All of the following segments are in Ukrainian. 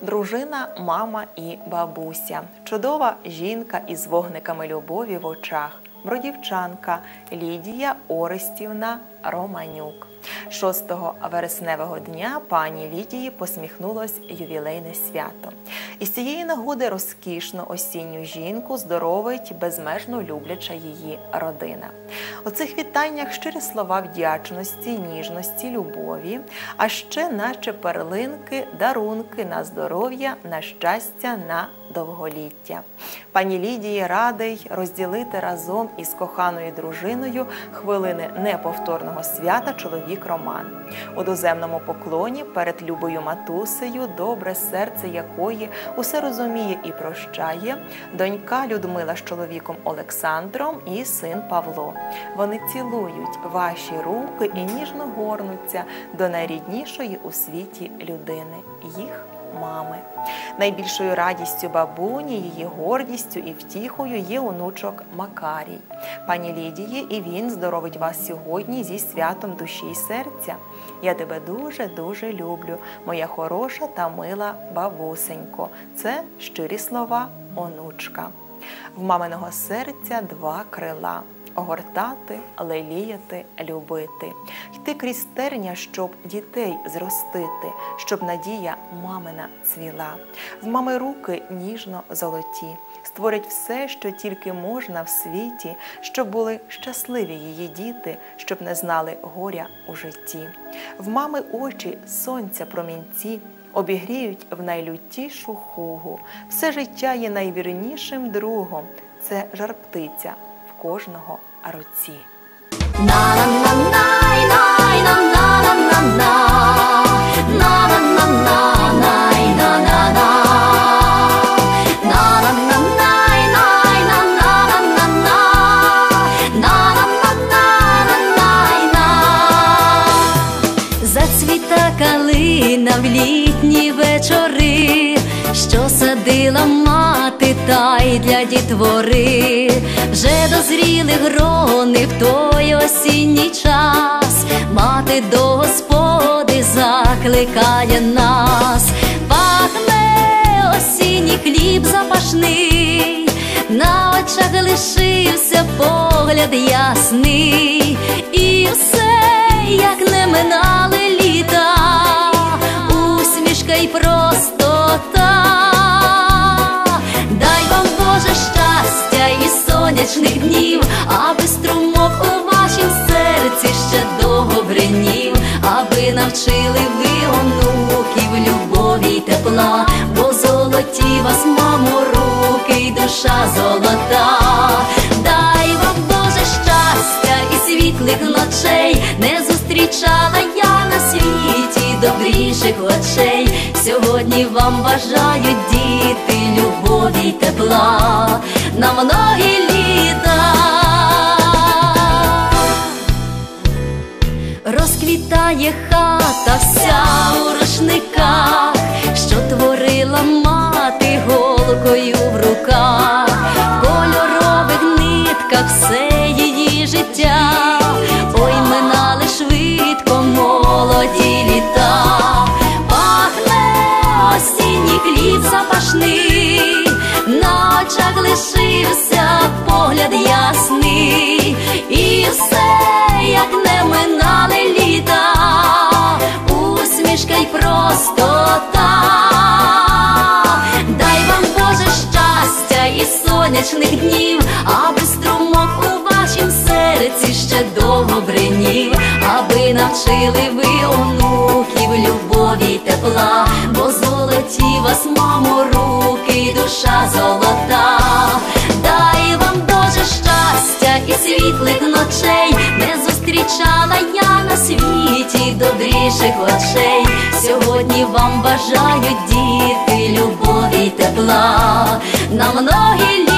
дружина, мама і бабуся, чудова жінка із вогниками любові в очах, бродівчанка Лідія Орестівна Романюк. 6 вересневого дня пані Лідії посміхнулось ювілейне свято. І з цієї нагоди розкішну осінню жінку здоровить безмежно любляча її родина. У цих вітаннях щирі слова вдячності, ніжності, любові, а ще, наче перлинки, дарунки на здоров'я, на щастя, на довголіття. Пані Лідії радий розділити разом із коханою дружиною хвилини неповторного свята чоловік Роман. У доземному поклоні перед любою матусею, добре серце якої усе розуміє і прощає, донька Людмила з чоловіком Олександром і син Павло. Вони цілують ваші руки і ніжно горнуться до найріднішої у світі людини їх мами. Найбільшою радістю бабуні, її гордістю і втіхою є онучок Макарій. Пані Лідії, і він здоровить вас сьогодні зі святом душі й серця. Я тебе дуже-дуже люблю, моя хороша та мила бабусенько. Це щирі слова онучка. В маминого серця два крила огортати, леліяти, любити, йти крізь терня, щоб дітей зростити, щоб надія мамина цвіла. В мами руки ніжно золоті, створять все, що тільки можна в світі, щоб були щасливі її діти, щоб не знали горя у житті. В мами очі сонця промінці. Обігріють в найлютішу хугу, все життя є найвірнішим другом. Це жар птиця в кожного руці. Зацвіта калина в літні вечори, що садила мати та й для дітвори, вже дозріли грони в той осінній час, мати до господи закликає нас, пахне осінній хліб запашний, на очах лишився погляд ясний, і все, як не минали літа, усмішка й простота. Навчили ви онуків любові й тепла, бо золоті вас, мамо, руки й душа золота. Дай вам Боже щастя і світлих ночей, не зустрічала я на світі добріших очей. Сьогодні вам бажають діти любові й тепла на многі літа. Розквітає вся у рушниках, що творила мати голкою в руках, в кольорових нитках все сонячних днів, аби струмок у вашім серці ще довго бринів, аби навчили ви онуків любові й тепла, бо золоті вас, мамо, руки й душа золота. Дай вам Боже щастя і світлих ночей, не зустрічала я на світі добріших очей. Сьогодні вам бажають діти любові й тепла на многі літа.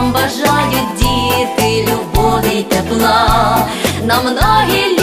Вам бажають діти любові й тепла на многі.